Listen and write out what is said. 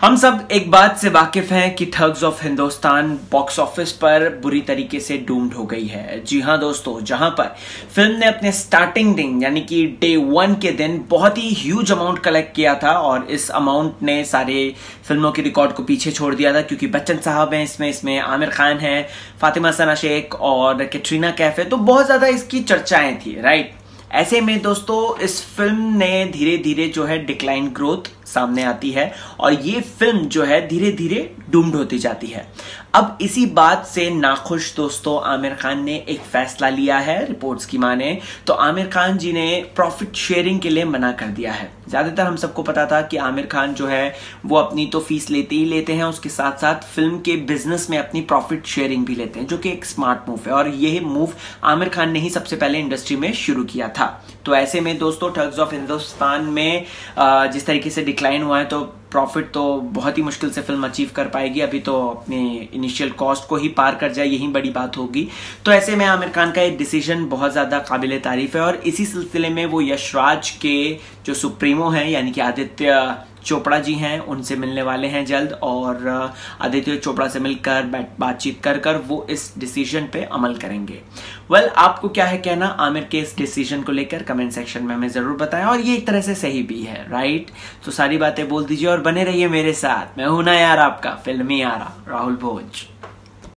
हम सब एक बात से वाकिफ हैं कि thugs of Hindustan box office पर बुरी तरीके से डूम्ड हो गई है। जी हाँ दोस्तों, जहाँ पर फ़िल्म ने अपने स्टार्टिंग दिन यानी कि डे वन के दिन, बहुत ही ह्यूज अमाउंट कलेक्ट किया था और इस अमाउंट ने सारे फ़िल्मों के रिकॉर्ड को पीछे छोड़ दिया था, क्योंकि बच्चन साहब हैं इसमें इसमें आमिर खान है, फातिमा सना शेख और कैटरीना कैफ है तो बहुत ज़्यादा इसकी चर्चाएँ थी राइट ऐसे में दोस्तों, इस फ़िल्म ने धीरे धीरे जो है डिक्लाइन ग्रोथ सामने आती है और ये फ़िल्म जो है धीरे धीरे डूम्ड होती जाती है। अब इसी बात से नाखुश दोस्तों, आमिर खान ने एक फैसला लिया है रिपोर्ट्स की माने। तो आमिर खान जी ने प्रॉफिट शेयरिंग के लिए मना कर दिया है। ज़्यादातर हम सबको पता था कि आमिर खान जो है, वो अपनी तो फ़ीस लेते ही लेते हैं, उसके साथ साथ फ़िल्म के बिज़नेस में अपनी प्रॉफिट शेयरिंग भी लेते हैं, जो कि एक स्मार्ट मूव है। और यह मूव आमिर खान ने ही सबसे पहले इंडस्ट्री में शुरू किया था। तो ऐसे में दोस्तों ठग्स ऑफ़ हिंदुस्तान में जिस तरीके से डिक्लाइन हुआ है तो प्रॉफिट तो बहुत ही मुश्किल से फ़िल्म अचीव कर पाएगी। अभी तो अपने इनिशियल कॉस्ट को ही पार कर जाए, यही बड़ी बात होगी। तो ऐसे में आमिर खान का ये डिसीज़न बहुत ज़्यादा काबिल तारीफ़ है और इसी सिलसिले में वो यशराज के जो सुप्रीमो है, यानी कि आदित्य चोपड़ा जी हैं उनसे मिलने वाले हैं जल्द और आदित्य चोपड़ा से मिलकर बातचीत कर कर वो इस डिसीज़न पे अमल करेंगे। वेल well, आपको क्या है कहना? आमिर के इस डिसीज़न को लेकर कमेंट सेक्शन में हमें ज़रूर बताएँ और ये एक तरह से सही भी है राइट तो सारी बातें बोल दीजिए और बने रहिए मेरे साथ। मैं हूँ ना यार आपका फिल्मी यारा राहुल भोज।